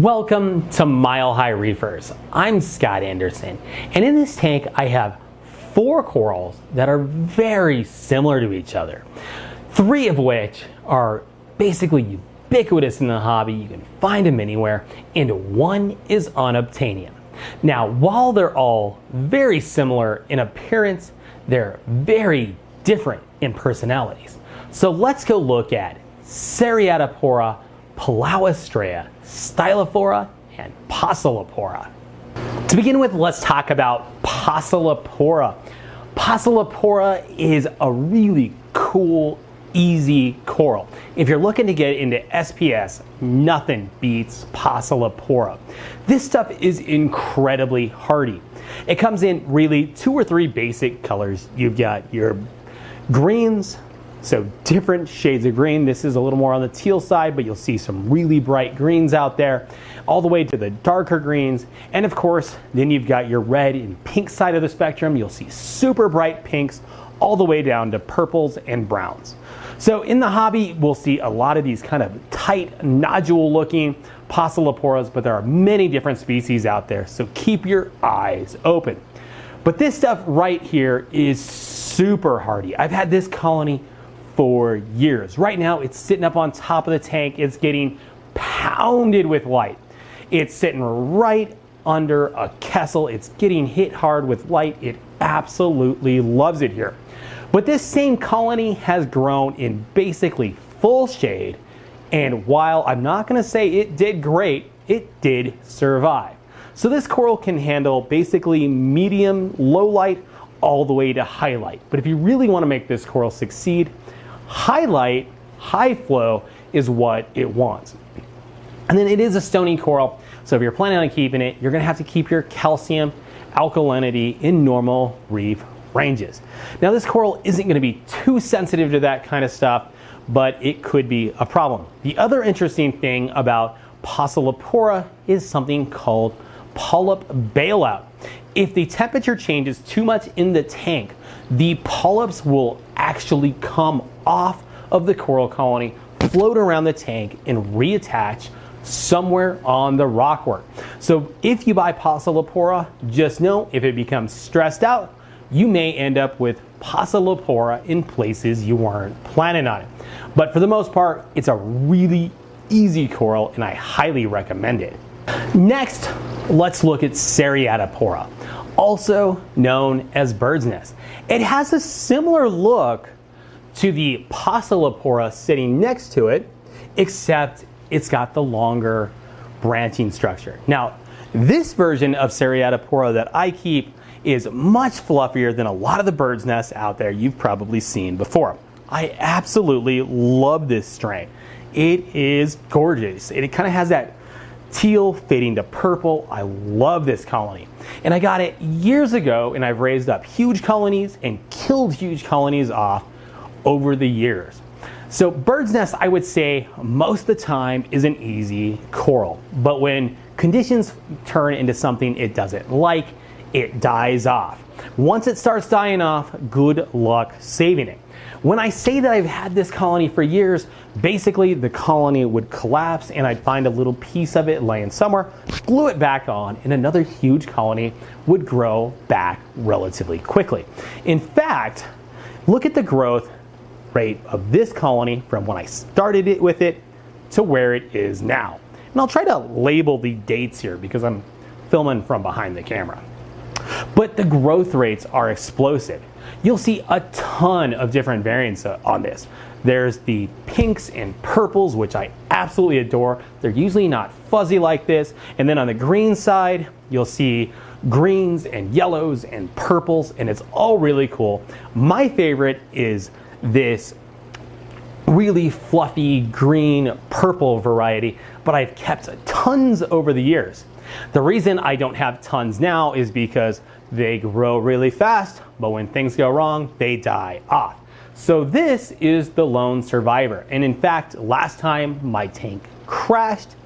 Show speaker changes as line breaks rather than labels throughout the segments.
Welcome to Mile High Reefers. I'm Scott Anderson, and in this tank I have four corals that are very similar to each other. Three of which are basically ubiquitous in the hobby, you can find them anywhere, and one is unobtainium. Now, while they're all very similar in appearance, they're very different in personalities. So let's go look at Seriatopora, Palauastrea, Stylophora, and Pocillopora. To begin with, let's talk about Pocillopora. Pocillopora is a really cool, easy coral. If you're looking to get into SPS, nothing beats Pocillopora. This stuff is incredibly hardy. It comes in really two or three basic colors. You've got your greens, so different shades of green. This is a little more on the teal side, but you'll see some really bright greens out there, all the way to the darker greens. And of course, then you've got your red and pink side of the spectrum. You'll see super bright pinks all the way down to purples and browns. So in the hobby, we'll see a lot of these kind of tight nodule looking Pocilloporas, but there are many different species out there. So keep your eyes open. But this stuff right here is super hardy. I've had this colony for years. Right now, it's sitting up on top of the tank. It's getting pounded with light. It's sitting right under a Kessil. It's getting hit hard with light. It absolutely loves it here. But this same colony has grown in basically full shade. And while I'm not going to say it did great, it did survive. So this coral can handle basically medium, low light, all the way to highlight. But if you really want to make this coral succeed, highlight, high flow is what it wants. And then it is a stony coral, so if you're planning on keeping it, you're gonna have to keep your calcium alkalinity in normal reef ranges. Now this coral isn't gonna be too sensitive to that kind of stuff, but it could be a problem. The other interesting thing about Pocillopora is something called polyp bailout. If the temperature changes too much in the tank, the polyps will actually come off of the coral colony, float around the tank, and reattach somewhere on the rockwork. So if you buy Pocillopora, just know if it becomes stressed out, you may end up with Pocillopora in places you weren't planning on it. But for the most part, it's a really easy coral and I highly recommend it. Next, let's look at Seriatopora, also known as bird's nest. It has a similar look to the Pocillopora sitting next to it, except it's got the longer branching structure. Now, this version of Seriatopora that I keep is much fluffier than a lot of the bird's nests out there you've probably seen before. I absolutely love this strain. It is gorgeous. It kind of has that teal fading to purple. I love this colony. And I got it years ago and I've raised up huge colonies and killed huge colonies off over the years. So bird's nest, I would say most of the time is an easy coral. But when conditions turn into something it doesn't like, it dies off. Once it starts dying off, good luck saving it. When I say that I've had this colony for years, basically the colony would collapse and I'd find a little piece of it laying somewhere, glue it back on, and another huge colony would grow back relatively quickly. In fact, look at the growth rate of this colony from when I started it with it to where it is now. And I'll try to label the dates here because I'm filming from behind the camera. But the growth rates are explosive. You'll see a ton of different variants uh, on this. There's the pinks and purples, which I absolutely adore. They're usually not fuzzy like this. And then on the green side, you'll see greens and yellows and purples, and it's all really cool. My favorite is this really fluffy green purple variety, but I've kept tons over the years. The reason I don't have tons now is because they grow really fast, but when things go wrong, they die off. So this is the lone survivor. And in fact, last time my tank crashed,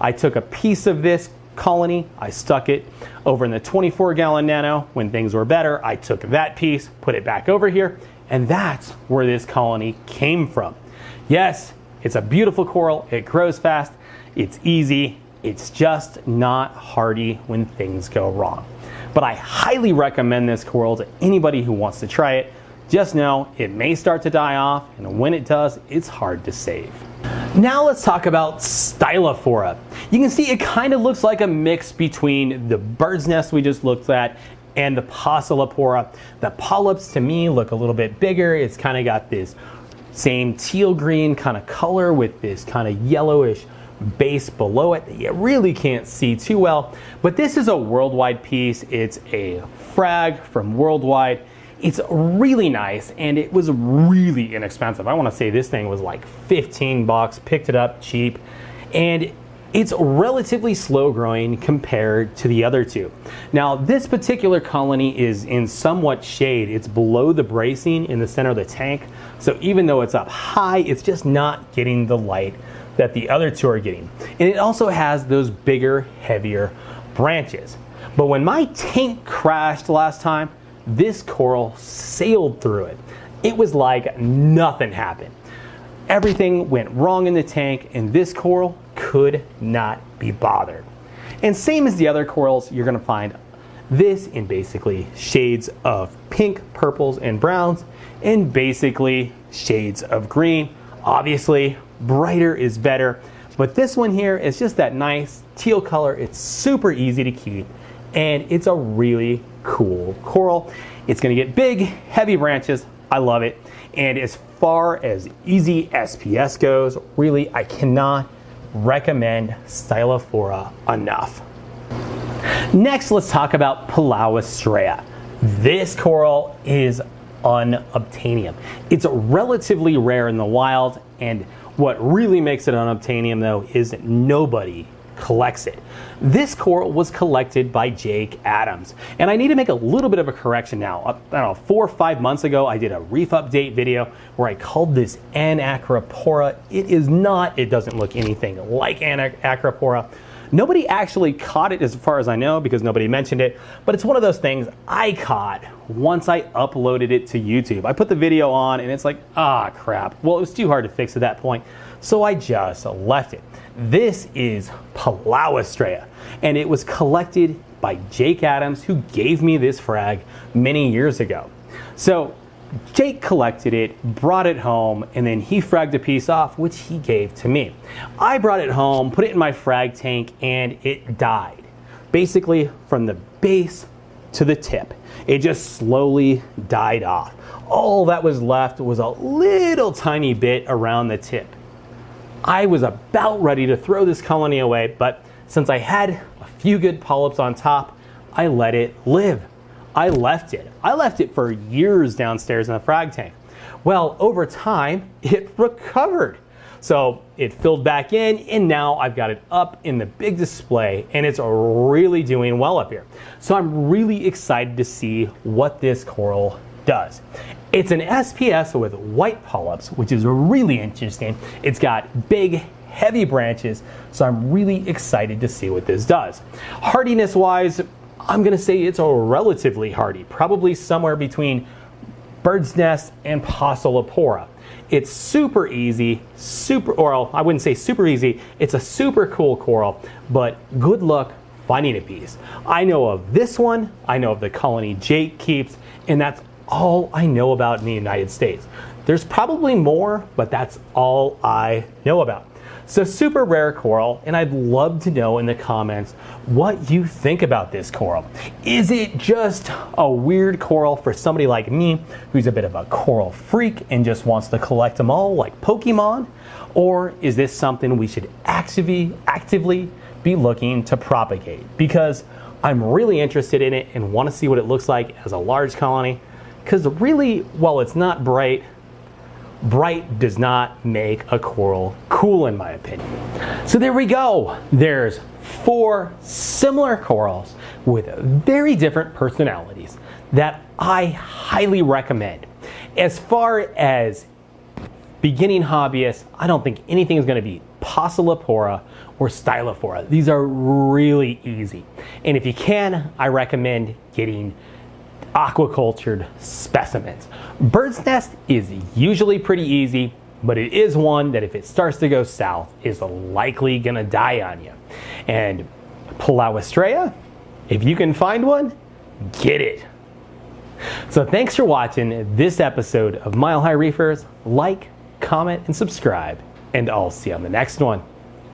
I took a piece of this colony, I stuck it over in the 24 gallon nano. When things were better, I took that piece, put it back over here, and that's where this colony came from. Yes, it's a beautiful coral, it grows fast, it's easy, It's just not hardy when things go wrong. But I highly recommend this coral to anybody who wants to try it. Just know it may start to die off, and when it does, it's hard to save. Now let's talk about Stylophora. You can see it kind of looks like a mix between the bird's nest we just looked at and the Pocillopora. The polyps to me look a little bit bigger. It's kind of got this same teal green kind of color with this kind of yellowish base below it that you really can't see too well. But this is a worldwide piece. It's a frag from worldwide. It's really nice and it was really inexpensive. I want to say this thing was like 15 bucks, picked it up cheap. And it's relatively slow growing compared to the other two. Now, this particular colony is in somewhat shade. It's below the bracing in the center of the tank. So even though it's up high, it's just not getting the light that the other two are getting. And it also has those bigger, heavier branches. But when my tank crashed last time, this coral sailed through it. It was like nothing happened. Everything went wrong in the tank, and this coral could not be bothered. And same as the other corals, you're going to find this in basically shades of pink, purples, and browns, and basically shades of green. Obviously, brighter is better, but this one here is just that nice teal color. It's super easy to keep, and it's a really cool coral. It's going to get big, heavy branches. I love it. And as far as easy SPS goes, really, I cannot recommend Stylophora enough. Next, let's talk about Palauastrea. This coral is unobtainium. It's relatively rare in the wild, and what really makes it unobtainium, though, is nobody collects it. This coral was collected by Jake Adams. And I need to make a little bit of a correction now. I don't know, four or five months ago, I did a reef update video where I called this Anacropora. It is not, it doesn't look anything like Anacropora. Nobody actually caught it as far as I know because nobody mentioned it, but it's one of those things I caught once I uploaded it to YouTube. I put the video on and it's like, ah, crap. Well, it was too hard to fix at that point, so I just left it. This is Palauastrea, and it was collected by Jake Adams, who gave me this frag many years ago. So Jake collected it, brought it home, and then he fragged a piece off, which he gave to me. I brought it home, put it in my frag tank, and it died. Basically, from the base to the tip. It just slowly died off. All that was left was a little tiny bit around the tip. I was about ready to throw this colony away, but since I had a few good polyps on top, I let it live. I left it. I left it for years downstairs in the frag tank. Well, over time, it recovered. So it filled back in, and now I've got it up in the big display, and it's really doing well up here. So I'm really excited to see what this coral does. It's an SPS with white polyps, which is really interesting. It's got big, heavy branches, so I'm really excited to see what this does. Hardiness wise, I'm gonna say it's a relatively hardy, probably somewhere between bird's nest and Pocillopora. It's super easy, super, or I wouldn't say super easy, it's a super cool coral, but good luck finding a piece. I know of this one, I know of the colony Jake keeps, and that's all I know about in the United States. There's probably more, but that's all I know about. So super rare coral, and I'd love to know in the comments what you think about this coral. Is it just a weird coral for somebody like me who's a bit of a coral freak and just wants to collect them all like Pokemon? Or is this something we should actively, actively be looking to propagate? Because I'm really interested in it and want to see what it looks like as a large colony because really, while it's not bright, bright does not make a coral cool in my opinion. So there we go. There's four similar corals with very different personalities that I highly recommend. As far as beginning hobbyists, I don't think anything is going to be Pocillopora or Stylophora. These are really easy. And if you can, I recommend getting aquacultured specimens. Bird's nest is usually pretty easy. but it is one that if it starts to go south is likely to die on you. And Palauastrea, if you can find one, get it. So thanks for watching this episode of Mile High Reefers. Like, comment, and subscribe, and I'll see you on the next one.